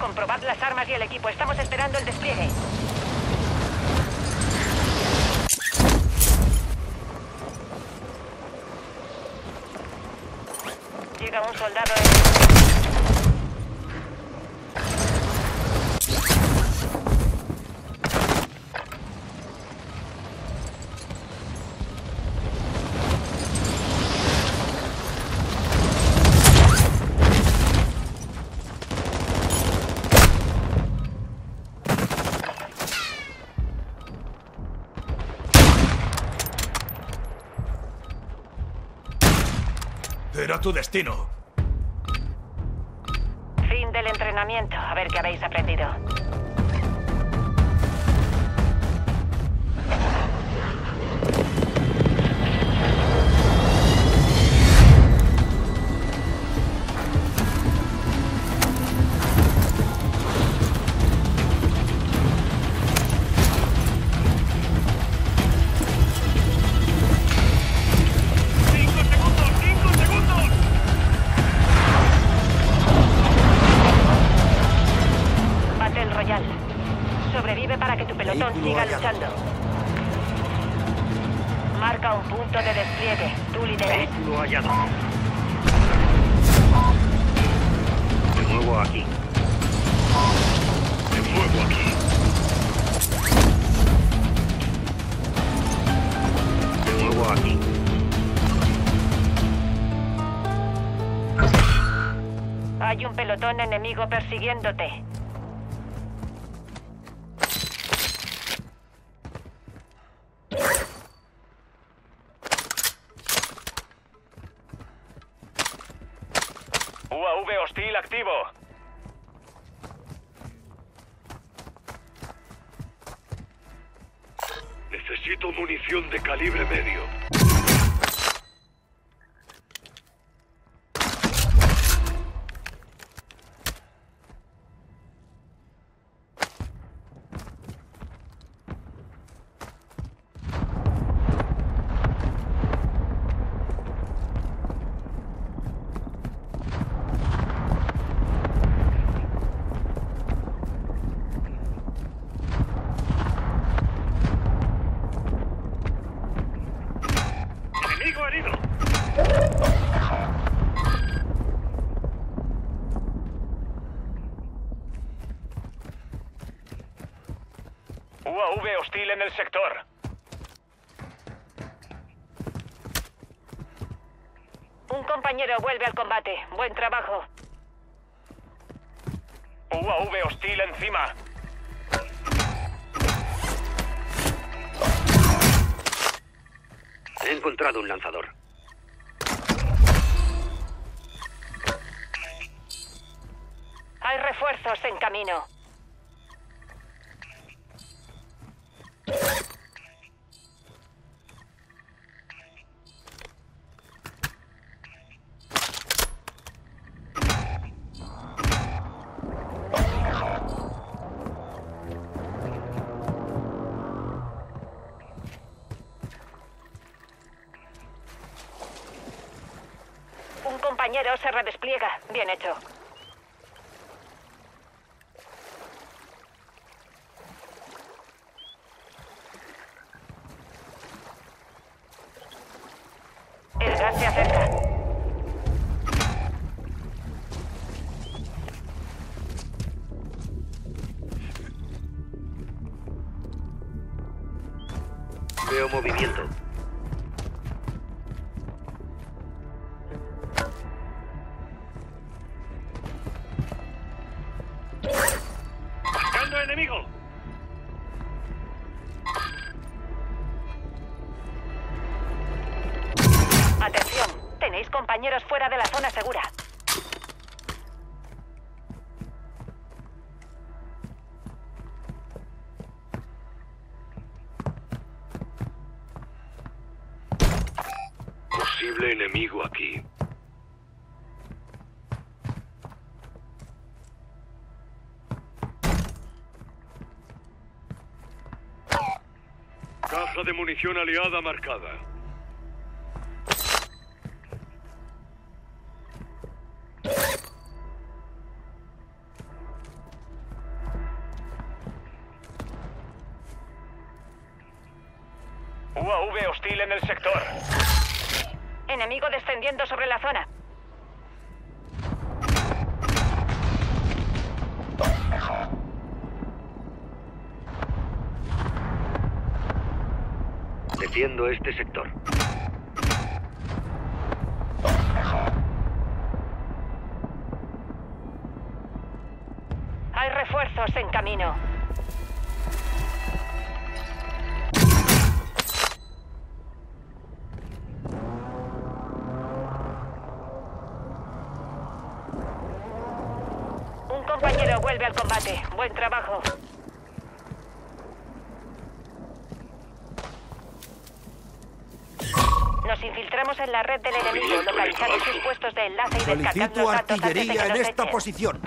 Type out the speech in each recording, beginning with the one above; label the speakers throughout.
Speaker 1: Comprobad las armas y el equipo. Estamos esperando el despliegue. Llega un soldado en...
Speaker 2: Tu destino.
Speaker 1: Fin del entrenamiento. A ver qué habéis aprendido. Siga luchando. Marca un punto de despliegue. Tú lideras.
Speaker 3: Vehículo hallado. De nuevo aquí. De nuevo aquí. De nuevo aquí.
Speaker 1: Hay un pelotón enemigo persiguiéndote.
Speaker 3: De calibre medio.
Speaker 4: Hostil en el sector.
Speaker 1: Un compañero vuelve al combate. Buen trabajo.
Speaker 4: UAV hostil encima.
Speaker 3: He encontrado un lanzador.
Speaker 1: Hay refuerzos en camino. Compañero se redespliega. Bien hecho.
Speaker 3: Veo movimiento.
Speaker 4: ¡Buscando enemigo!
Speaker 1: Atención, tenéis compañeros fuera de la zona segura.
Speaker 3: munición aliada marcada.
Speaker 4: UAV hostil en el sector.
Speaker 1: Enemigo descendiendo sobre la zona.
Speaker 3: Defiendo este sector.
Speaker 1: Hay refuerzos en camino. Un compañero vuelve al combate. Buen trabajo. Nos infiltramos en la red del enemigo, localizando sus puestos de enlace y
Speaker 5: Solicito artillería en esta posición.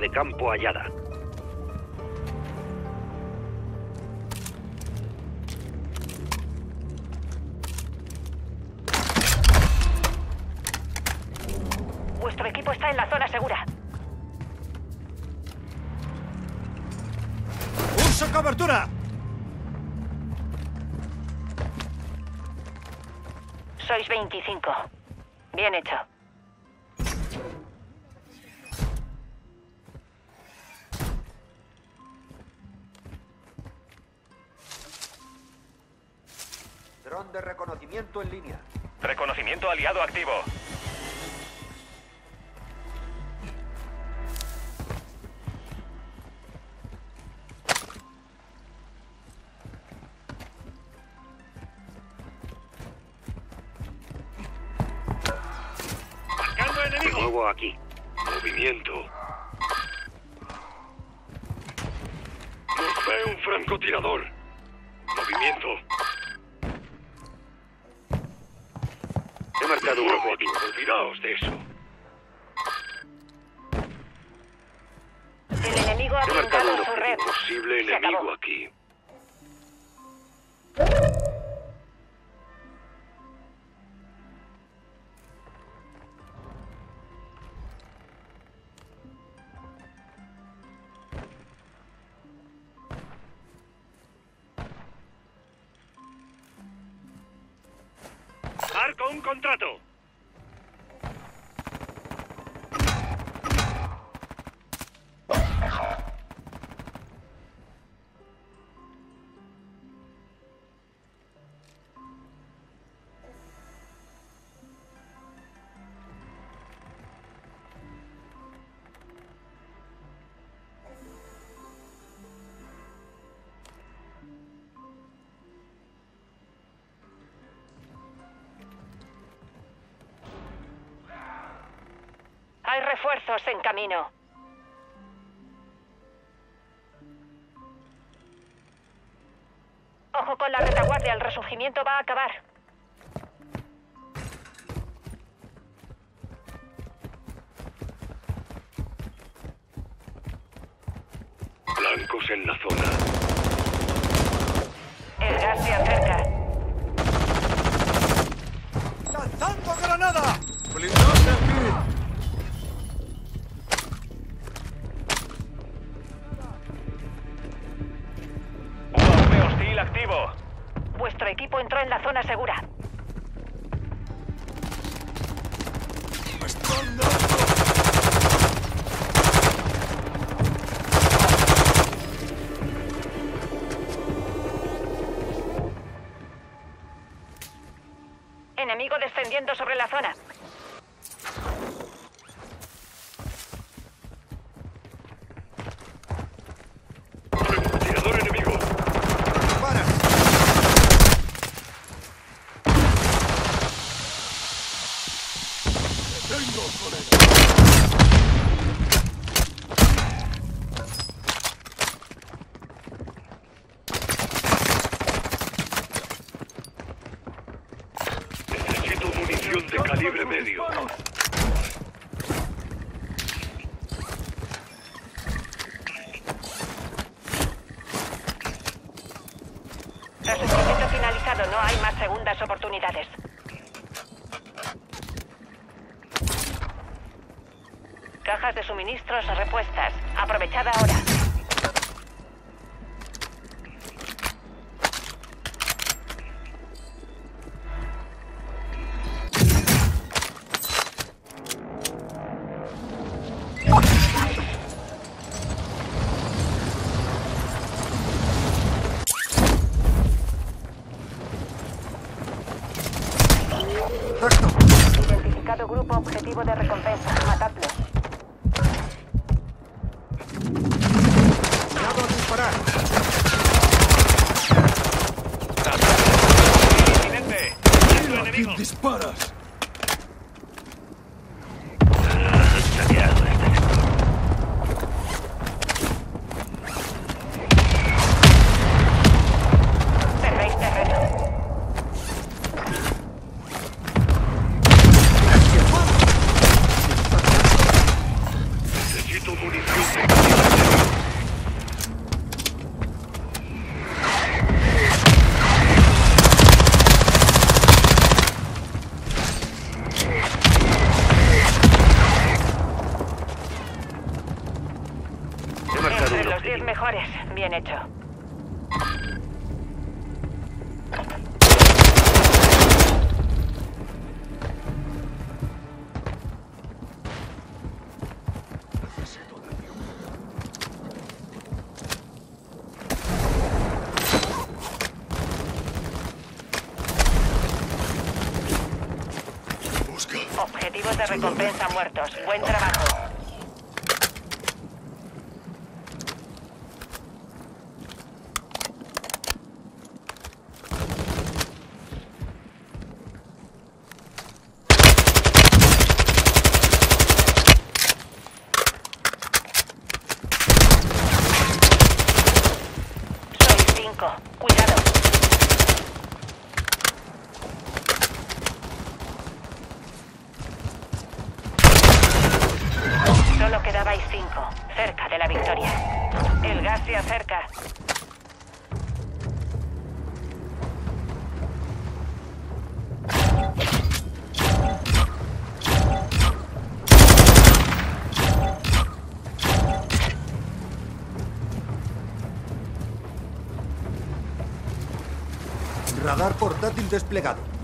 Speaker 3: De campo hallada.
Speaker 1: Vuestro equipo está en la zona segura.
Speaker 5: ¡Uso cobertura!
Speaker 1: Sois 25. Bien hecho.
Speaker 5: De reconocimiento en línea.
Speaker 4: Reconocimiento aliado activo.
Speaker 2: Marcando
Speaker 3: De
Speaker 2: enemigo.
Speaker 3: nuevo aquí. Movimiento. Nos ve un francotirador. Movimiento. Marcado un objetivo. Olvidaos de eso.
Speaker 1: El enemigo ha
Speaker 3: He marcado un objetivo. Posible enemigo aquí.
Speaker 1: Refuerzos en camino. Ojo con la retaguardia, el resurgimiento va a acabar.
Speaker 3: Blancos en la zona.
Speaker 1: El gas se En la zona segura. Enemigo descendiendo sobre la zona.
Speaker 3: Tirador enemigo.
Speaker 5: ¡Para! ¡Tengo, colega!
Speaker 3: Necesito munición de calibre medio.
Speaker 1: Resurgimiento finalizado, no hay más segundas oportunidades. Cajas de suministros repuestas. Aprovechad ahora. Grupo objetivo de recompensa. Matadlos.
Speaker 5: ¡Cuidado a disparar!
Speaker 4: Inminente.
Speaker 5: ¡Aquí disparas!
Speaker 1: Recompensa muertos. Buen trabajo. Cerca de la victoria. El gas se acerca.
Speaker 5: Radar portátil desplegado.